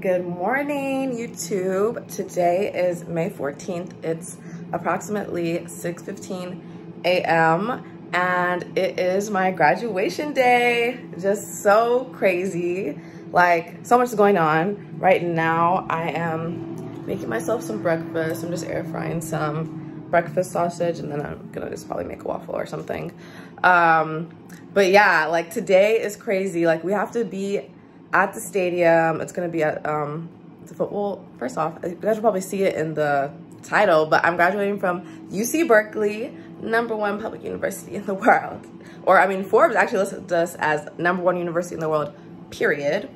Good morning, YouTube. Today is May 14th. It's approximately 6.15 a.m. and it is my graduation day. Just so crazy. Like, so much is going on. Right now, I am making myself some breakfast. I'm just air frying some breakfast sausage and then I'm gonna just probably make a waffle or something. Um, but yeah, like today is crazy. Like we have to be at the stadium. It's gonna be at um, the football. First off, you guys will probably see it in the title, but I'm graduating from UC Berkeley, number one public university in the world. Or I mean, Forbes actually listed us as number one university in the world, period.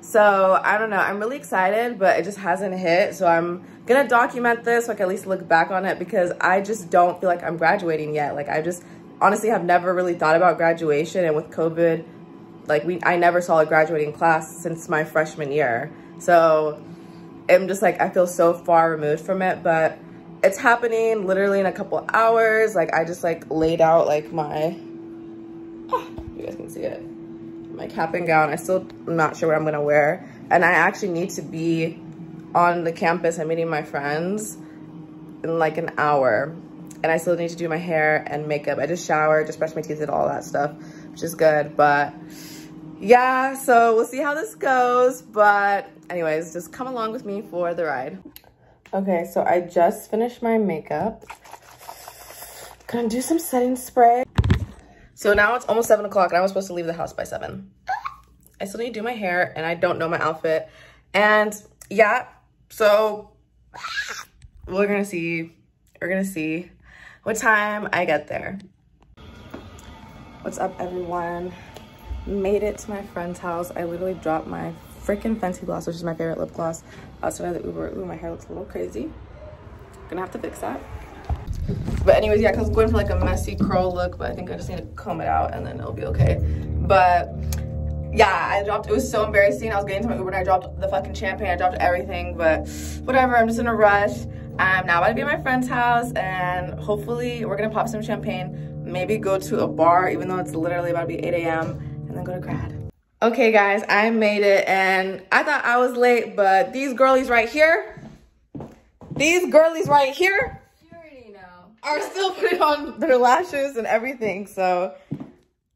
So I don't know, I'm really excited, but it just hasn't hit. So I'm gonna document this can at least look back on it because I just don't feel like I'm graduating yet. Like I just honestly have never really thought about graduation and with COVID, like we I never saw a graduating class since my freshman year. So I'm just like, I feel so far removed from it, but it's happening literally in a couple hours. Like I just like laid out like my, oh, you guys can see it, my cap and gown. I still am not sure what I'm gonna wear. And I actually need to be on the campus. I'm meeting my friends in like an hour. And I still need to do my hair and makeup. I just showered, just brushed my teeth and all that stuff, which is good. But yeah, so we'll see how this goes. But anyways, just come along with me for the ride. Okay, so I just finished my makeup. Gonna do some setting spray. So now it's almost seven o'clock and I was supposed to leave the house by seven. I still need to do my hair and I don't know my outfit. And yeah, so we're gonna see, we're gonna see what time I get there. What's up everyone? Made it to my friend's house. I literally dropped my freaking Fenty Gloss, which is my favorite lip gloss, outside of the Uber. Ooh, my hair looks a little crazy. Gonna have to fix that. But anyways, yeah, cause I'm going for like a messy curl look, but I think I just need to comb it out and then it'll be okay. But yeah, I dropped, it was so embarrassing. I was getting to my Uber and I dropped the fucking champagne. I dropped everything, but whatever, I'm just in a rush. I'm now about to be at my friend's house and hopefully we're gonna pop some champagne, maybe go to a bar, even though it's literally about to be 8 a.m. go to grad. Okay guys, I made it and I thought I was late, but these girlies right here, these girlies right here, are still putting on their lashes and everything. So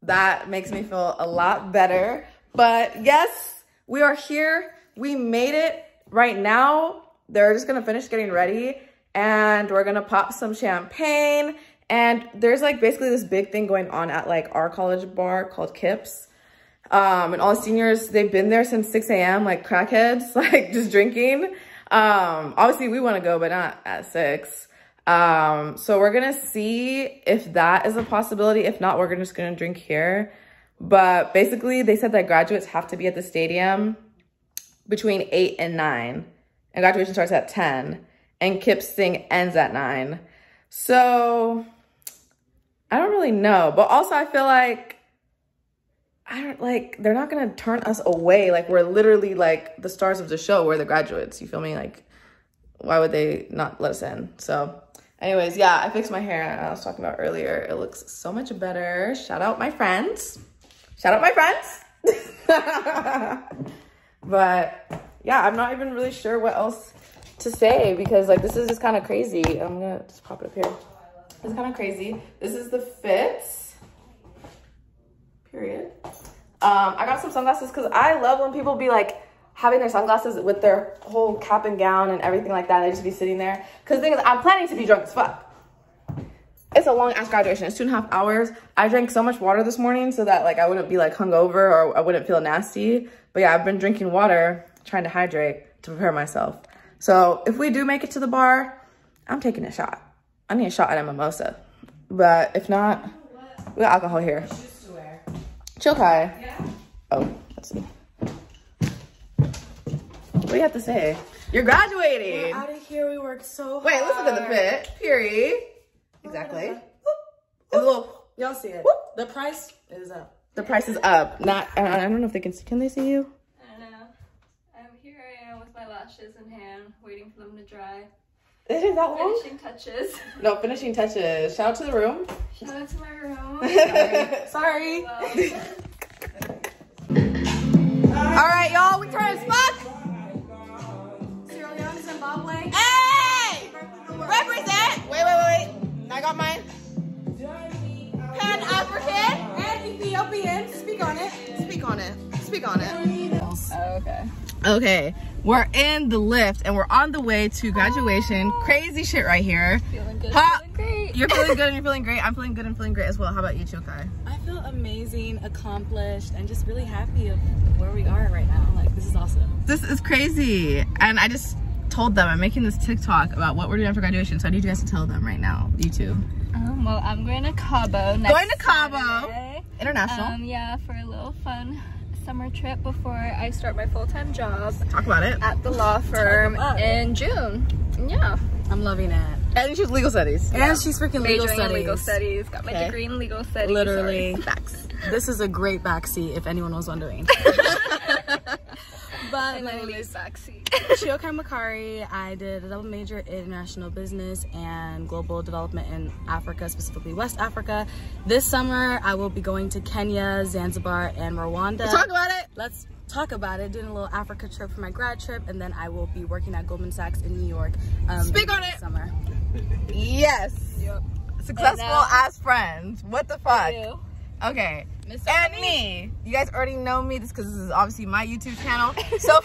that makes me feel a lot better. But yes, we are here. We made it right now. They're just gonna finish getting ready and we're gonna pop some champagne. And there's like basically this big thing going on at like our college bar called Kips. Um, and all the seniors, they've been there since 6 a.m. like crackheads, like just drinking. Um, obviously we wanna go, but not at six. Um, so we're gonna see if that is a possibility. If not, we're just gonna drink here. But basically they said that graduates have to be at the stadium between eight and nine. And graduation starts at 10. And Kip's thing ends at nine. So I don't really know. But also I feel like I don't like they're not gonna turn us away. Like we're literally like the stars of the show. We're the graduates. You feel me? Like why would they not let us in? So anyways, yeah, I fixed my hair uh, I was talking about earlier. It looks so much better. Shout out my friends. Shout out my friends. but yeah, I'm not even really sure what else to say because like this is just kind of crazy. I'm gonna just pop it up here. It's kind of crazy. This is the fits. Period. Um, I got some sunglasses because I love when people be like having their sunglasses with their whole cap and gown and everything like that. They just be sitting there. Because the thing is, I'm planning to be drunk as fuck. It's a long ass graduation. It's two and a half hours. I drank so much water this morning so that like I wouldn't be like hungover or I wouldn't feel nasty. But yeah, I've been drinking water, trying to hydrate to prepare myself. So if we do make it to the bar, I'm taking a shot. I need a shot at a mimosa. But if not, we got alcohol here. Chill Kai. Yeah. Oh, let's see. What do you have to say? You're graduating. We're out of here. We worked so hard. Wait, let's look at the fit. Period. Exactly. And a little. Y'all see it. Whoop. The price is up. The price is up. Not. I I don't know if they can. see. Can they see you? I don't know. I'm here. I am with my lashes in hand, waiting for them to dry. It is that long. Finishing touches. No, finishing touches. Shout out to the room. Shout out to my room. Sorry. Sorry. All right, y'all. We trying spots. Sierra Leone, Zimbabwe. Hey! Represent. Wait, wait, wait. I got mine. Pan African and Ethiopian. Speak on it. Speak on it. Speak on it. Oh, okay. Okay we're in the lift and we're on the way to graduation. Crazy shit right here. Feeling good. Feeling great. You're feeling good and you're feeling great. I'm feeling good and feeling great as well. How about you, Chokai? I feel amazing, accomplished, and just really happy of where we are right now. Like, this is awesome. This is crazy. And I just told them I'm making this TikTok about what we're doing for graduation. So I need you guys to tell them right now, YouTube. Um, well, I'm going to Cabo next Going to Cabo. Saturday. International. Um, yeah, for a little fun summer trip before I start my full-time job Talk about it. at the law firm about it. in June. Yeah. I'm loving it. And she's legal studies. And she's freaking legal Majoring studies. in legal studies. Got my Okay. degree in legal studies. Literally. Facts. This is a great backseat if anyone was wondering. but my name is backseat. Chiokai Makari. I did a double major in international business and global development in Africa, specifically West Africa. This summer, I will be going to Kenya, Zanzibar, and Rwanda. Talk about it. Let's talk about it. Doing a little Africa trip for my grad trip, and then I will be working at Goldman Sachs in New York. Um, Speak on it. Summer. Yes. Yep. Successful And now- as friends. What the fuck? Okay. Miss And me. You guys already know me. This because this is obviously my YouTube channel. So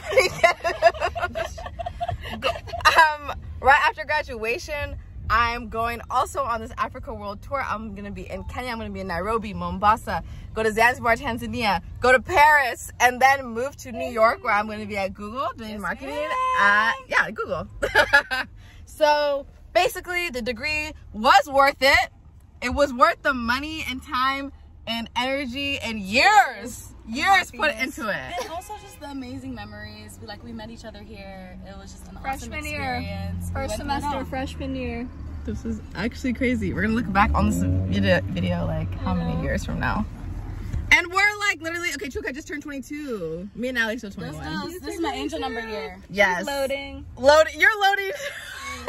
um, right after graduation, I'm going also on this Africa World Tour. I'm gonna be in Kenya. I'm gonna be in Nairobi, Mombasa, go to Zanzibar, Tanzania, go to Paris, and then move to New York, where I'm gonna be at Google doing marketing. At, yeah, Google. so basically, the degree was worth it. It was worth the money and time and energy and years, years put into it. And also just the amazing memories. We like we met each other here. It was just an Freshman awesome year. experience. We First went through it semester, freshman year. This is actually crazy. We're gonna look back on this video, video like how many years from now? And we're like literally okay. Chuka just turned 22. Me and Alex are 21. This, this is my angel number year. Yes. Loading. Loading. You're loading.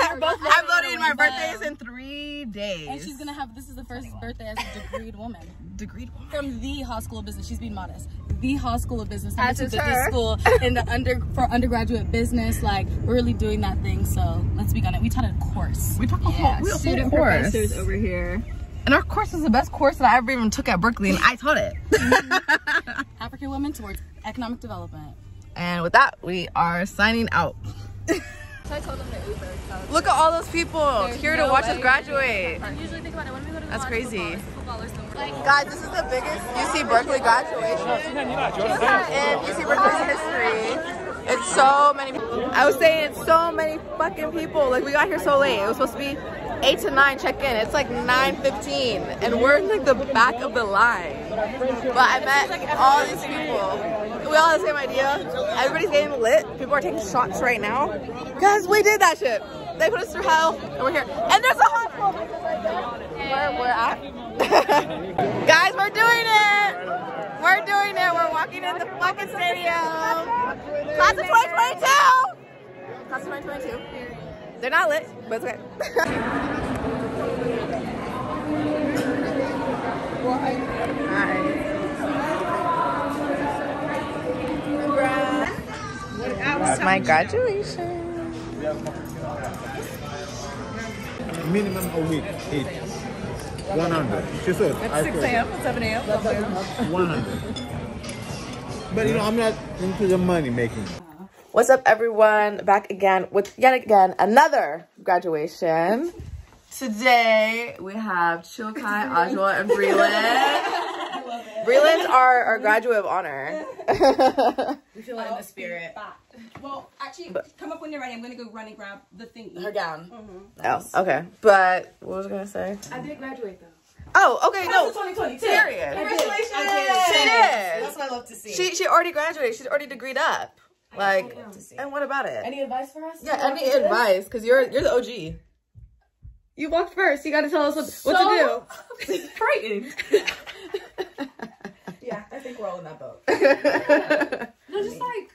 I'm loading. My birthday is in three days. And she's gonna have this is the first birthday as a degreed woman degreed. from the Haas School of Business. She's being modest. The Haas School of Business, As is business her. school in the under for undergraduate business. Like we're really doing that thing. So let's on it. We taught a course. We took a whole, we a whole student course. professors over here. And our course is the best course that I ever even took at Berkeley, and I taught it. Mm-hmm. African women towards economic development. and with that, we are signing out. So I told them to Uber. So Look at all those people There's here to watch way us graduate. Usually think about it when we go to That's crazy. football, it's footballers Guys, this is the biggest UC Berkeley graduation in UC Berkeley's history. It's so many. People. I was saying it's so many fucking people. Like we got here so late. It was supposed to be eight to nine check in. It's like nine fifteen, and we're in like the back of the line. But I met all these people. We all have the same idea. Everybody's getting lit. People are taking shots right now. Guys, we did that shit. They put us through hell, and we're here. And there's a hospital where we're at. Guys, we're doing it. We're doing it. We're walking in the fucking stadium. Class of 2022. Class of 2022. They're not lit, but it's okay. It's my graduation. Minimum a week, eight. 100. She said. It's 6 a.m. 7 a.m. 100. But you know, I'm not into the money making. What's up, everyone? Back again with yet again another graduation. Today we have Chilkai, Ajwa, and Breland. Breland's our, our graduate of honor. We feel it in the spirit. Well, actually, come up when you're ready. I'm gonna go run and grab the thing. Her gown. Mm-hmm. oh, okay. But what was I gonna say? I did graduate though. Oh, okay, no. 2022. Period. Congratulations. She did. That's what I love to see. She she already graduated. She's already degreed up. Like, and what about it? Any advice for us? Yeah, any advice? Cause you're you're the OG. You walked first. You got to tell us what, what to do. Frightened. yeah, think we're all in that boat. do. No, just like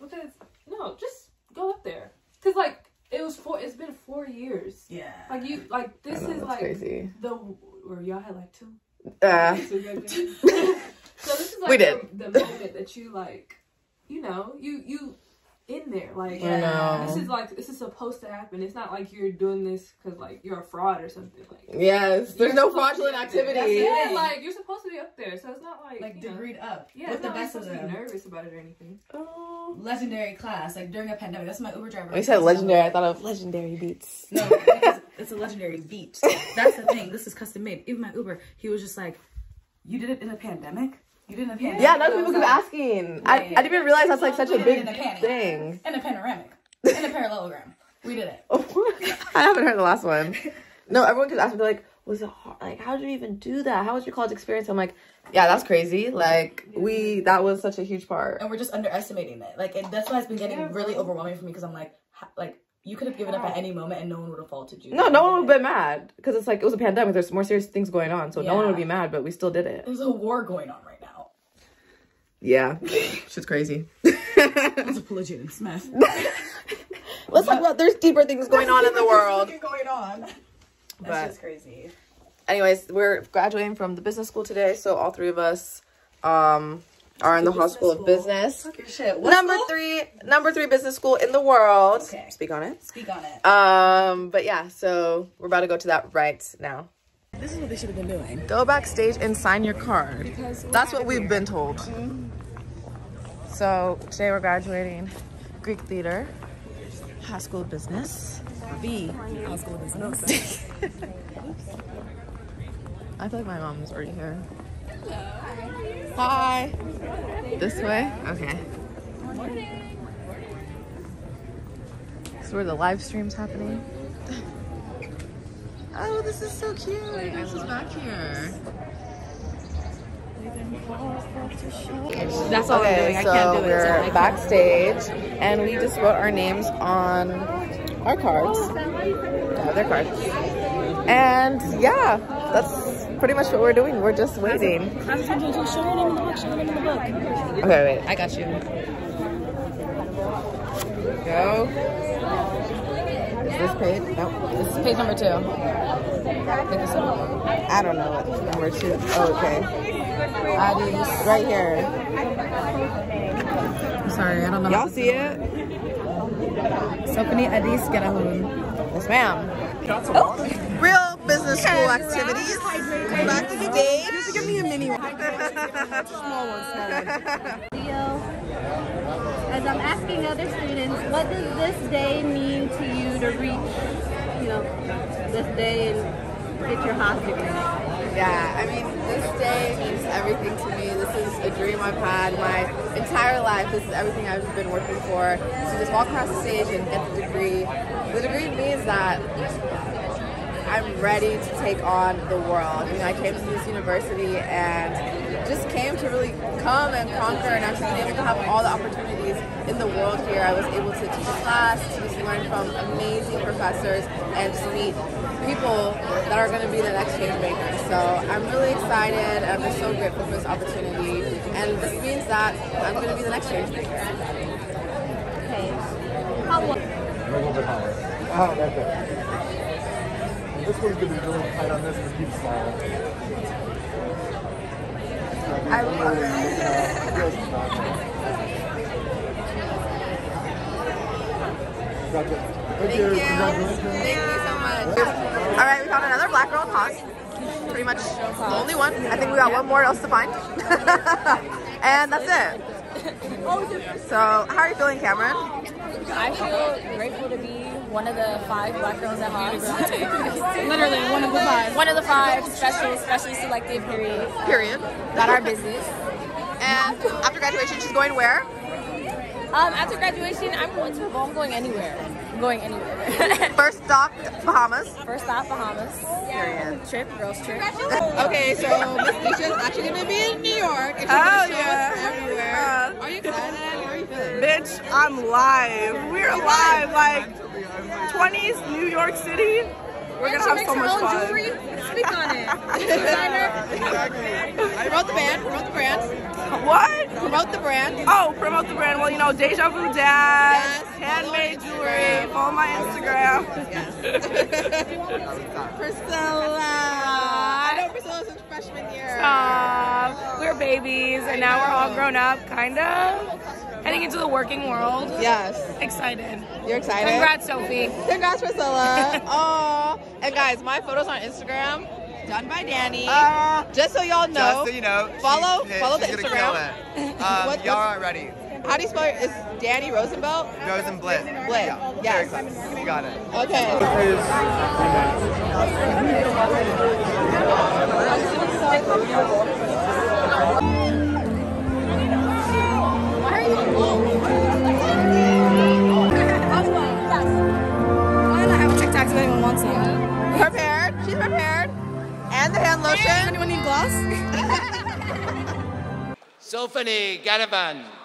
because no, just go up there. Cause like it was four. It's been four years. Yeah. Like you, like this is like crazy. the where y'all had like two. Uh, So you guys did- so this is like We did. The, the moment that you like, you know, you you in there. Like I know. this is like this is supposed to happen. It's not like you're doing this because like you're a fraud or something. Like Yes, there's no supposed to be fraudulent activity. Yeah, like you're supposed to be up there, so it's not like Like you know, up. Yeah, with it's the not like best you're of supposed to be them. nervous about it or anything. Oh. Legendary class, like during a pandemic. That's my Uber driver. When you said legendary, I thought of legendary beats. No, it's a legendary beat. That's the thing. This is custom made. Even my Uber, he was just like, "You did it in a pandemic. You did it in a pandemic." Yeah, no And I people was keep like, asking. I. I didn't even realize that's like such a We did it big in a panty. thing. In a panoramic. In a parallelogram. We did it. I haven't heard the last one. No, everyone keeps asking me like, was it hard? Like, how did you even do that? How was your college experience? I'm like, yeah, that's crazy. Like, we that was such a huge part. and we're just underestimating it. Like, and that's why it's been getting really overwhelming for me because I'm like, like you could have given up at any moment and no one would have faulted you. No, no one would have been mad because it's like it was a pandemic. There's more serious things going on, so no one would be mad. But we still did it. There's a war going on right now. Yeah, shit's crazy. That's a collision in Smith. Let's talk about there's deeper things going on in the world. going on. That's But- just crazy. anyways, we're graduating from the business school today, so all three of us um are in the Haas School of Business. Fuck your shit. What Number school? three, number three business school in the world. Okay. Speak on it. Speak on it. Um, but yeah, so we're about to go to that right now. This is what they should have been doing. Go backstage and sign your card. That's what we've been told. So today we're graduating Greek theater, high school of business. B. High school business. I feel like my mom's already here. Hi. This way? Okay. This is where the live stream's happening. Oh, this is so cute. This is back here. That's all Okay, I'm doing. I so can't do it. we're so I can't. backstage, and we just wrote our names on our cards. Yeah, their cards. And yeah, that's pretty much what we're doing. We're just waiting. I'm just going to show your name in the book. Show your name in the book. Okay, wait. I got you. Go. Is this page? Nope. This is page number two. I think it's I don't know what number two. Oh, okay. Adis, right here. I'm sorry, I don't know. Y'all see it? Sopani Adis Garahun. Yes, ma'am. Oh, real business school activities. Backstage. Give me a mini one. small one, small one. as I'm asking other students, what does this day mean to you to reach, you know, this day and get your Haas degree? Yeah, I mean, this day means everything to me. This is a dream I've had my entire life. This is everything I've been working for. To just walk across the stage and get the degree. The degree means that I'm ready to take on the world. You know, I came to this university and just came to really come and conquer, and I've been able to have all the opportunities in the world here. I was able to teach a class, to just learn from amazing professors, and just meet people that are going to be the next change makers. So I'm really excited, and I'm just so grateful for this opportunity, and this means that I'm going to be the next change maker. Okay. How long? A little bit higher. Oh, that's it. This one's gonna be really tight on this and keep small. I love it. Thank Thank you. Thank you so much. All right, we found another black girl Haas. Pretty much the only one. I think we got one more else to find. and that's it. So, how are you feeling, Cameron? I feel grateful to be one of the five black girls at Haas. Literally, one of the five. one of the five special, specially selected period Period. that are business. And after graduation, she's going where? Um, after graduation, I'm going to I'm going anywhere. I'm going anywhere. First stop, Bahamas. First stop, Bahamas. Period. Trip, girls trip. Okay, so Miss Nisha's actually gonna be in New York and she's Oh, yeah. us everywhere. Are you excited? How are you feeling? Bitch, I'm live. We're live. Like 20s, New York City. We're gonna have so much fun. Speak on it. Exactly. Promote the band. Promote the brand. What? Promote the brand. Oh, promote the brand. Well, you know, Deja Vu Dad, handmade jewelry. Follow my Instagram. Yes. Priscilla. I know Priscilla's freshman year. Um, we're babies, and now we're all grown up, kind of. Heading into the working world. Yes. Excited. You're excited? Congrats, Sophie. Congrats, Priscilla. Aw. And guys, my photos on Instagram done by Danny. Uh, just so y'all know. Just so you know. Follow, she's- follow the she's gonna Instagram. kill it. Um, What- y'all what's- aren't ready. How do you spell it? It's Danny Rosenbelt? Rosenblit. Blit. Yeah. Yes. You got it. Okay. Why Sophanie Ganavan.